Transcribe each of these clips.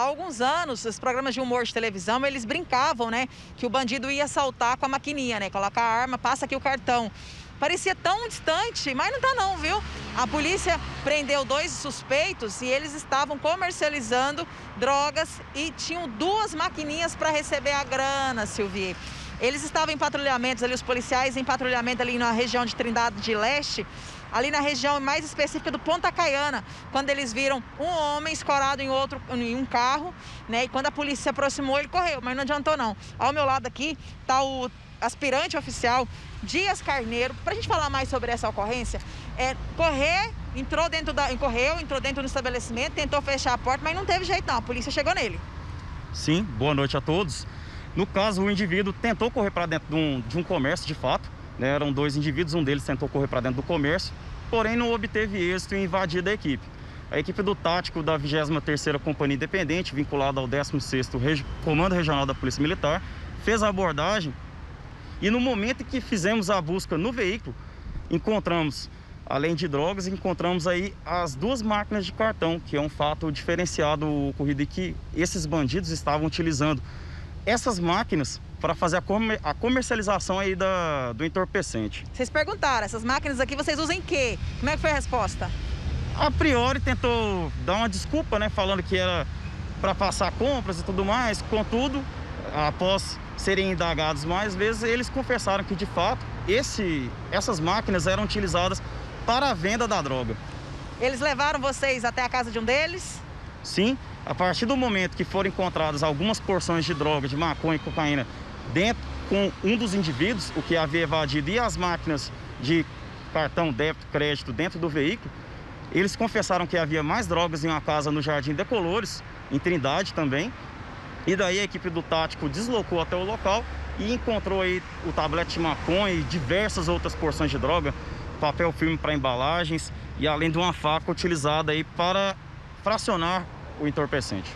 há alguns anos, os programas de humor de televisão, eles brincavam, né? Que o bandido ia assaltar com a maquininha, né? Coloca a arma, passa aqui o cartão. Parecia tão distante, mas não tá não, viu? A polícia prendeu dois suspeitos e eles estavam comercializando drogas e tinham duas maquininhas para receber a grana, Silvia. Eles estavam em patrulhamentos ali, os policiais em patrulhamento ali na região de Trindade de Leste, ali na região mais específica do Ponta Caiana, quando eles viram um homem escorado em outro em um carro, né? E quando a polícia se aproximou, ele correu, mas não adiantou não. Ao meu lado aqui está o aspirante oficial Dias Carneiro. Para a gente falar mais sobre essa ocorrência, é correr, entrou dentro da, correu, entrou dentro do estabelecimento, tentou fechar a porta, mas não teve jeito não. A polícia chegou nele. Sim, boa noite a todos. No caso, o indivíduo tentou correr para dentro de um, de um, comércio, de fato. Né? Eram dois indivíduos, um deles tentou correr para dentro do comércio, porém não obteve êxito em invadir a equipe. A equipe do tático da 23ª Companhia Independente, vinculada ao 16º Regi Comando Regional da Polícia Militar, fez a abordagem e no momento em que fizemos a busca no veículo, encontramos, além de drogas, encontramos aí as duas máquinas de cartão, que é um fato diferenciado ocorrido e que esses bandidos estavam utilizando essas máquinas para fazer a, comer, a, comercialização aí da, do entorpecente. Vocês perguntaram, essas máquinas aqui vocês usam em quê? Como é que foi a resposta? A priori tentou dar uma desculpa, né, falando que era para passar compras e tudo mais, contudo, após serem indagados mais vezes, eles confessaram que de fato esse, essas máquinas eram utilizadas para a venda da droga. Eles levaram vocês até a casa de um deles? Sim, a partir do momento que foram encontradas algumas porções de droga, de maconha e cocaína dentro com um dos indivíduos, o que havia evadido, e as máquinas de cartão, débito, crédito dentro do veículo, eles confessaram que havia mais drogas em uma casa no Jardim Decolores, em Trindade também, e daí a equipe do tático deslocou até o local e encontrou aí o tablete de maconha e diversas outras porções de droga, papel filme para embalagens e além de uma faca utilizada aí para fracionar o entorpecente.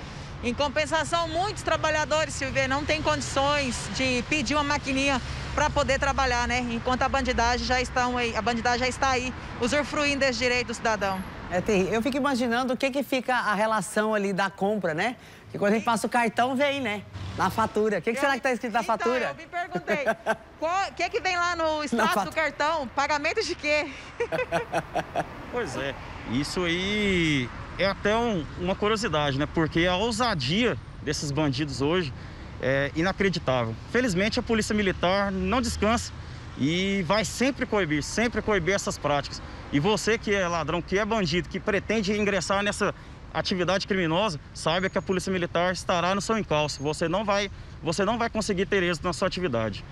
Em compensação, muitos trabalhadores, Silvia, não têm condições de pedir uma maquininha para poder trabalhar, né? Enquanto a bandidagem já estão aí, a bandidagem já está aí, usufruindo desse direito do cidadão. É terrível. Eu fico imaginando o que, que fica a relação ali da compra, né? Que quando a gente passa o cartão, vem, né? Na fatura. O que, que será que está escrito na então, fatura? Eu me perguntei. O que, que vem lá no extrato do cartão? Pagamento de quê? pois é. Isso aí é até um, uma curiosidade, né? Porque a ousadia desses bandidos hoje é inacreditável. Felizmente, a Polícia Militar não descansa e vai sempre coibir, sempre coibir essas práticas. E você que é ladrão, que é bandido, que pretende ingressar nessa atividade criminosa, saiba que a Polícia Militar estará no seu encalço. Você não vai, você não vai conseguir ter êxito na sua atividade.